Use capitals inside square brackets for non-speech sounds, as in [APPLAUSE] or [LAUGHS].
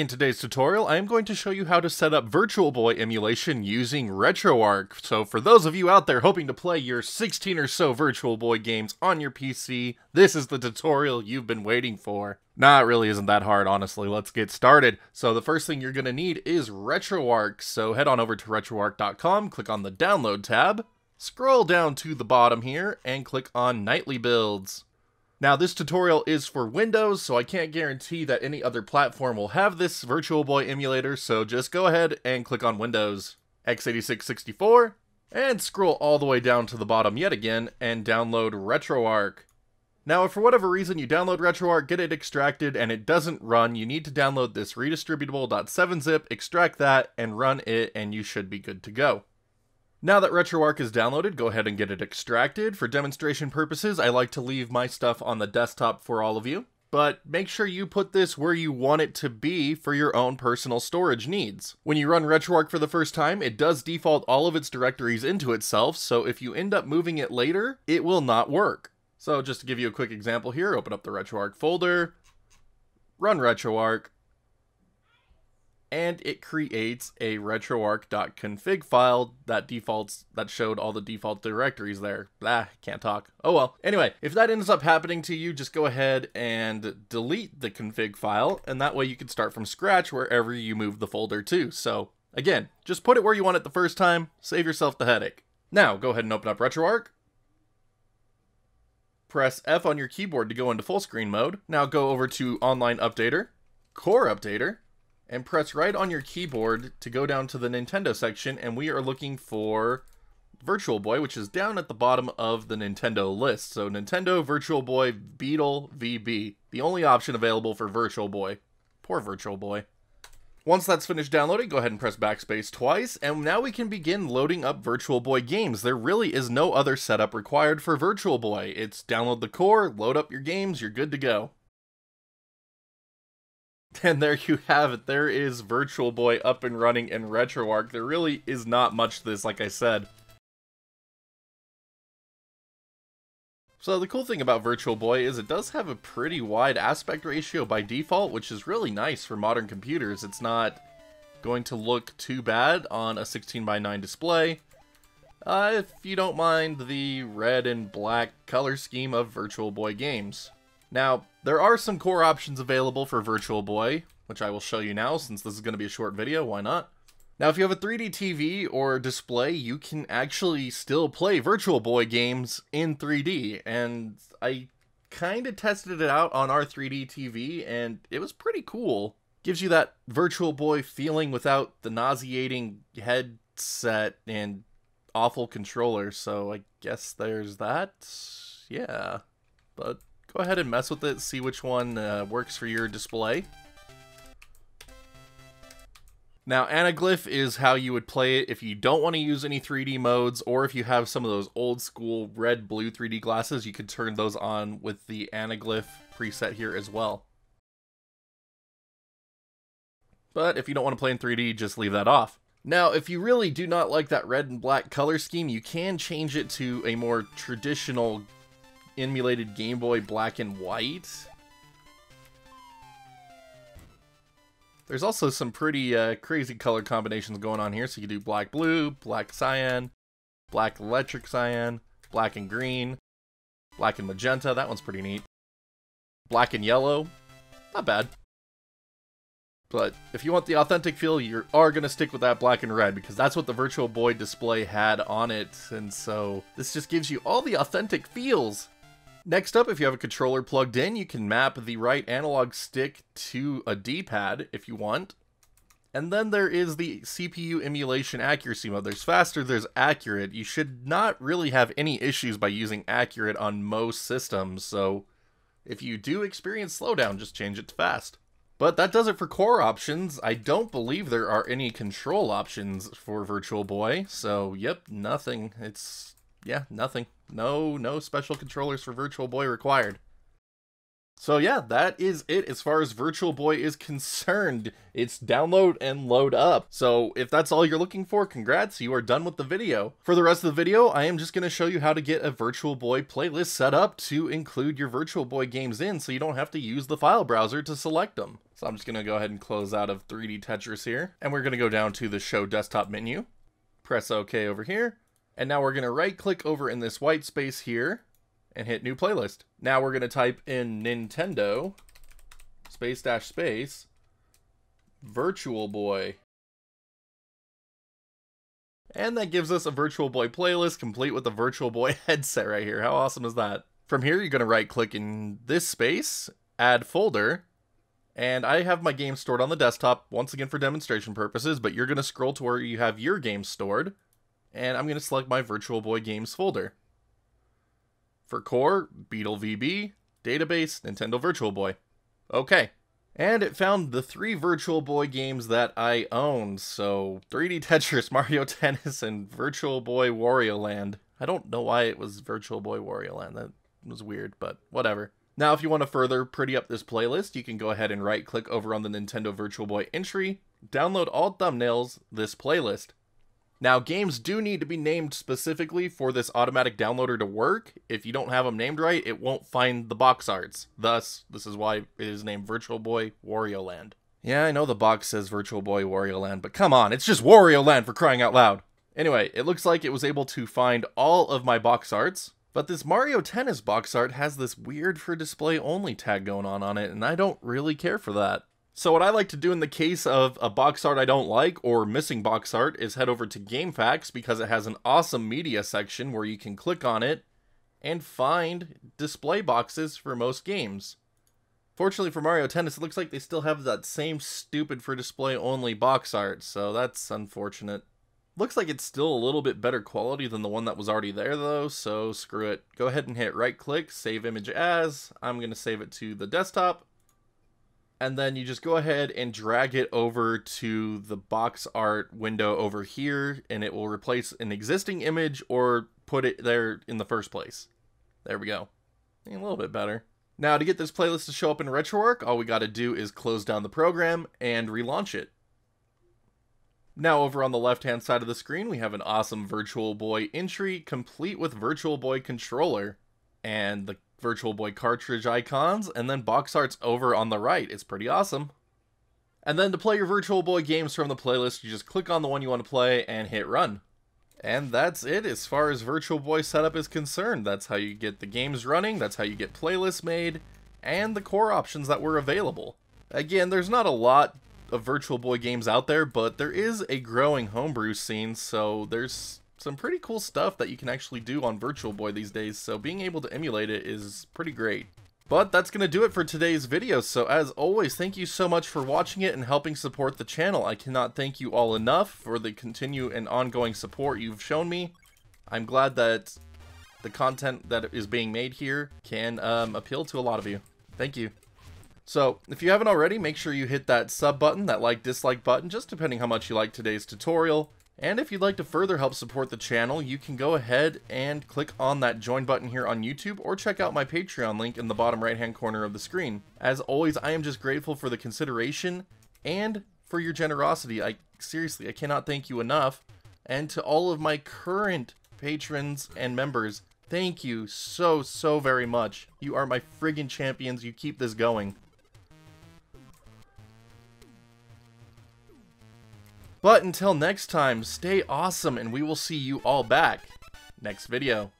In today's tutorial, I am going to show you how to set up Virtual Boy emulation using RetroArch. So for those of you out there hoping to play your 16 or so Virtual Boy games on your PC, this is the tutorial you've been waiting for. Nah, it really isn't that hard, honestly. Let's get started. So the first thing you're going to need is RetroArch. So head on over to retroarch.com, click on the Download tab, scroll down to the bottom here, and click on Nightly Builds. Now, this tutorial is for Windows, so I can't guarantee that any other platform will have this Virtual Boy emulator, so just go ahead and click on Windows x86 64, and scroll all the way down to the bottom yet again, and download RetroArch. Now, if for whatever reason you download RetroArch, get it extracted, and it doesn't run, you need to download this redistributable.7zip, extract that, and run it, and you should be good to go. Now that RetroArch is downloaded, go ahead and get it extracted. For demonstration purposes, I like to leave my stuff on the desktop for all of you, but make sure you put this where you want it to be for your own personal storage needs. When you run RetroArch for the first time, it does default all of its directories into itself, so if you end up moving it later, it will not work. So just to give you a quick example here, open up the RetroArch folder, run RetroArch, and it creates a retroarch.config file that defaults that showed all the default directories there. Ah, can't talk. Oh well. Anyway, if that ends up happening to you, just go ahead and delete the config file, and that way you can start from scratch wherever you move the folder to. So again, just put it where you want it the first time, save yourself the headache. Now go ahead and open up RetroArch. Press F on your keyboard to go into full screen mode. Now go over to Online Updater, Core Updater, and press right on your keyboard to go down to the Nintendo section, and we are looking for Virtual Boy, which is down at the bottom of the Nintendo list. So Nintendo Virtual Boy Beetle VB, the only option available for Virtual Boy. Poor Virtual Boy. Once that's finished downloading, go ahead and press backspace twice, and now we can begin loading up Virtual Boy games. There really is no other setup required for Virtual Boy. It's download the core, load up your games, you're good to go. [LAUGHS] And there you have it. There is Virtual Boy up and running in RetroArch. There really is not much to this, like I said. So the cool thing about Virtual Boy is it does have a pretty wide aspect ratio by default, which is really nice for modern computers. It's not going to look too bad on a 16 by 9 display. Uh, if you don't mind the red and black color scheme of Virtual Boy games. Now, there are some core options available for Virtual Boy, which I will show you now since this is going to be a short video, why not? Now, if you have a 3D TV or display, you can actually still play Virtual Boy games in 3D, and I kind of tested it out on our 3D TV, and it was pretty cool. Gives you that Virtual Boy feeling without the nauseating headset and awful controller, so I guess there's that. Yeah, but Go ahead and mess with it, see which one uh, works for your display. Now, Anaglyph is how you would play it if you don't want to use any 3D modes, or if you have some of those old school red-blue 3D glasses, you could turn those on with the Anaglyph preset here as well. But if you don't want to play in 3D, just leave that off. Now, if you really do not like that red and black color scheme, you can change it to a more traditional emulated Game Boy Black and White. There's also some pretty uh, crazy color combinations going on here. So you can do black blue, black cyan, black electric cyan, black and green, black and magenta. That one's pretty neat. Black and yellow. Not bad. But if you want the authentic feel, you are going to stick with that black and red because that's what the Virtual Boy display had on it. And so this just gives you all the authentic feels. Next up, if you have a controller plugged in, you can map the right analog stick to a D-pad if you want. And then there is the CPU emulation accuracy mode. There's faster, there's accurate. You should not really have any issues by using accurate on most systems, so if you do experience slowdown, just change it to fast. But that does it for core options. I don't believe there are any control options for Virtual Boy, so yep, nothing. It's, yeah, nothing. No, no special controllers for Virtual Boy required. So yeah, that is it as far as Virtual Boy is concerned. It's download and load up. So if that's all you're looking for, congrats, you are done with the video. For the rest of the video, I am just going to show you how to get a Virtual Boy playlist set up to include your Virtual Boy games in so you don't have to use the file browser to select them. So I'm just going to go ahead and close out of 3D Tetris here. And we're going to go down to the Show Desktop menu. Press OK over here. And now we're going to right click over in this white space here and hit new playlist. Now we're going to type in Nintendo space dash space Virtual Boy. And that gives us a Virtual Boy playlist complete with the Virtual Boy [LAUGHS] headset right here. How awesome is that? From here, you're going to right click in this space, add folder, and I have my game stored on the desktop, once again for demonstration purposes, but you're going to scroll to where you have your game stored, and I'm going to select my Virtual Boy games folder. For core, Beetle VB, database, Nintendo Virtual Boy. Okay. And it found the three Virtual Boy games that I own, so 3D [LAUGHS] Tetris, Mario Tennis, and Virtual Boy Wario Land. I don't know why it was Virtual Boy Wario Land. That was weird, but whatever. Now, if you want to further pretty up this playlist, you can go ahead and right click over on the Nintendo Virtual Boy entry, download all thumbnails, this playlist. Now, games do need to be named specifically for this automatic downloader to work. If you don't have them named right, it won't find the box arts. Thus, this is why it is named Virtual Boy Wario Land. Yeah, I know the box says Virtual Boy Wario Land, but come on, it's just Wario Land for crying out loud. Anyway, it looks like it was able to find all of my box arts, but this Mario Tennis box art has this weird for display only tag going on on it, and I don't really care for that. So what I like to do in the case of a box art I don't like or missing box art is head over to GameFAQs because it has an awesome media section where you can click on it and find display boxes for most games. Fortunately for Mario Tennis, it looks like they still have that same stupid for display only box art, so that's unfortunate. Looks like it's still a little bit better quality than the one that was already there though, so screw it. Go ahead and hit right click, save image as. I'm going to save it to the desktop and then you just go ahead and drag it over to the box art window over here and it will replace an existing image or put it there in the first place. There we go. A little bit better. Now to get this playlist to show up in RetroArch, all we got to do is close down the program and relaunch it. Now over on the left hand side of the screen we have an awesome Virtual Boy entry complete with Virtual Boy controller. And the Virtual Boy cartridge icons, and then box arts over on the right. It's pretty awesome. And then to play your Virtual Boy games from the playlist, you just click on the one you want to play and hit run. And that's it as far as Virtual Boy setup is concerned. That's how you get the games running, that's how you get playlists made, and the core options that were available. Again, there's not a lot of Virtual Boy games out there, but there is a growing homebrew scene, so there's some pretty cool stuff that you can actually do on Virtual Boy these days, so being able to emulate it is pretty great. But that's going to do it for today's video, so as always, thank you so much for watching it and helping support the channel. I cannot thank you all enough for the continued and ongoing support you've shown me. I'm glad that the content that is being made here can um, appeal to a lot of you. Thank you. So, if you haven't already, make sure you hit that sub button, that like-dislike button, just depending how much you like today's tutorial. And if you'd like to further help support the channel, you can go ahead and click on that join button here on YouTube or check out my Patreon link in the bottom right hand corner of the screen. As always, I am just grateful for the consideration and for your generosity. I seriously, I cannot thank you enough. And to all of my current patrons and members, thank you so, so very much. You are my friggin' champions. You keep this going. But until next time, stay awesome and we will see you all back next video.